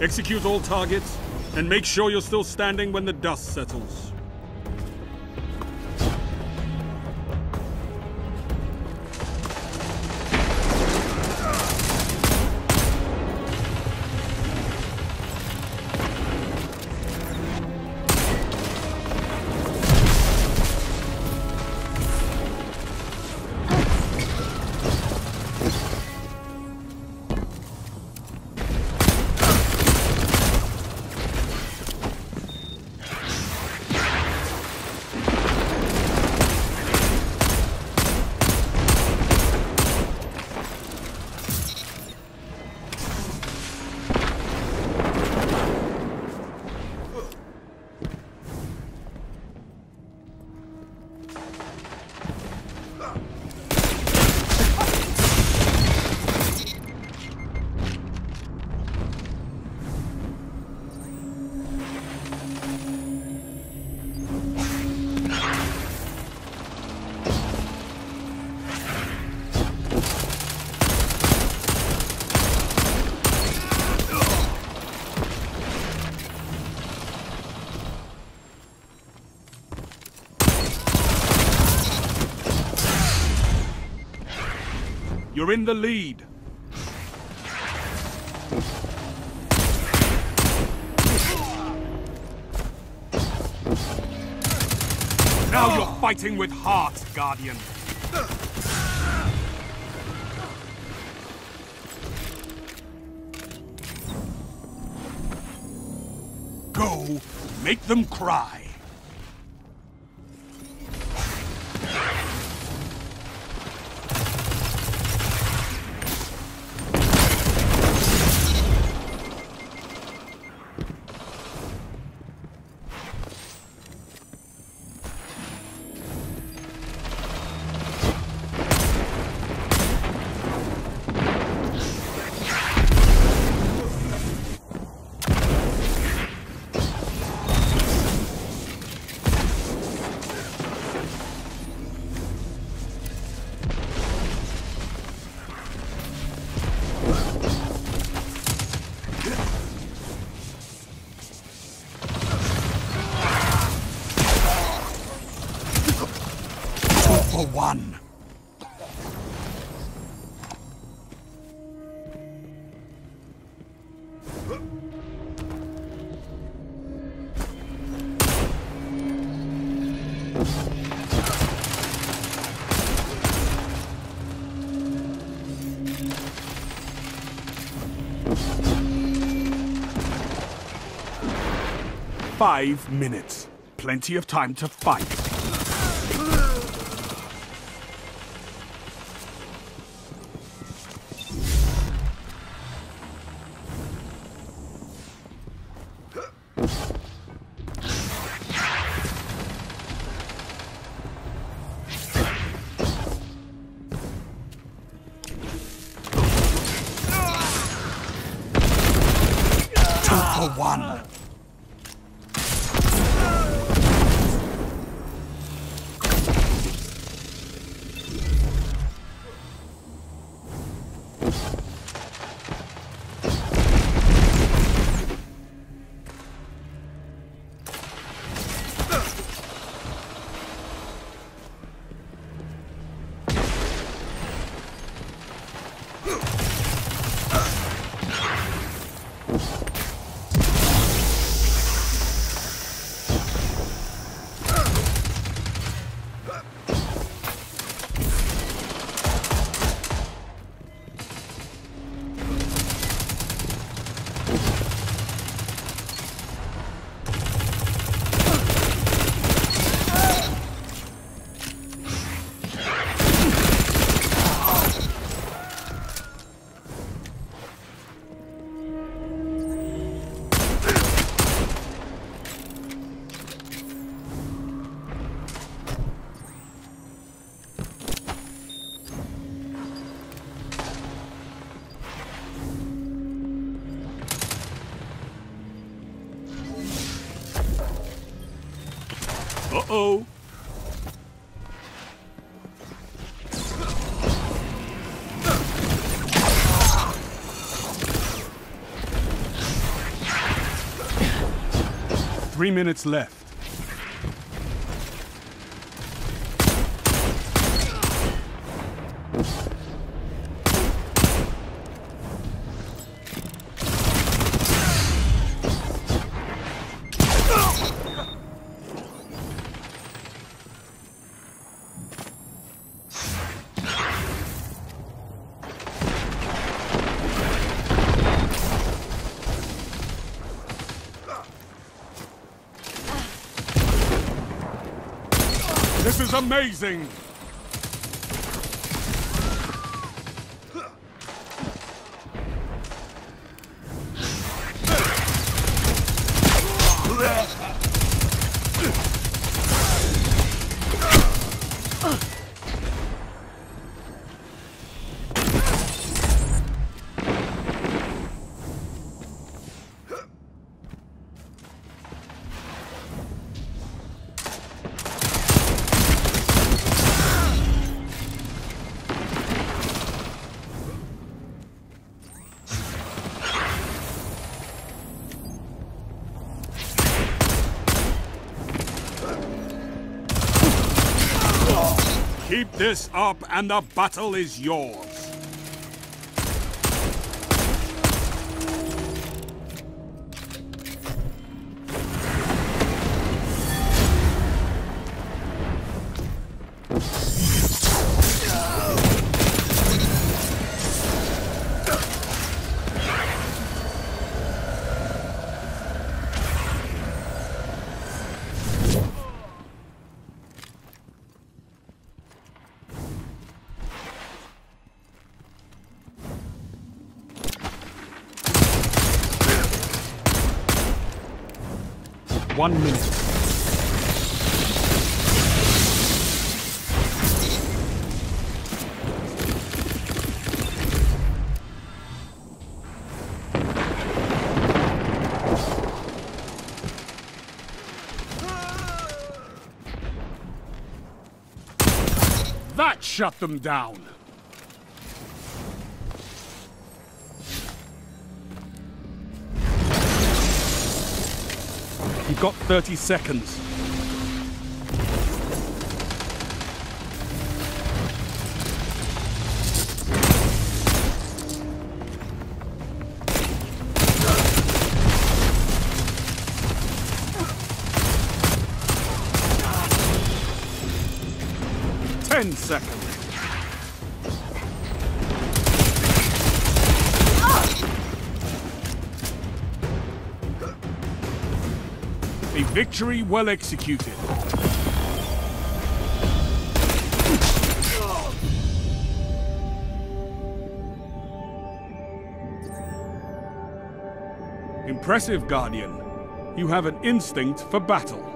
Execute all targets, and make sure you're still standing when the dust settles. You're in the lead. Now you're fighting with heart, Guardian. Go, make them cry. For one. Five minutes. Plenty of time to fight. Uh-oh. Three minutes left. This is amazing! Keep this up and the battle is yours. One minute. That shut them down! You've got 30 seconds. Ten seconds. Oh, A victory well executed. Impressive, Guardian. You have an instinct for battle.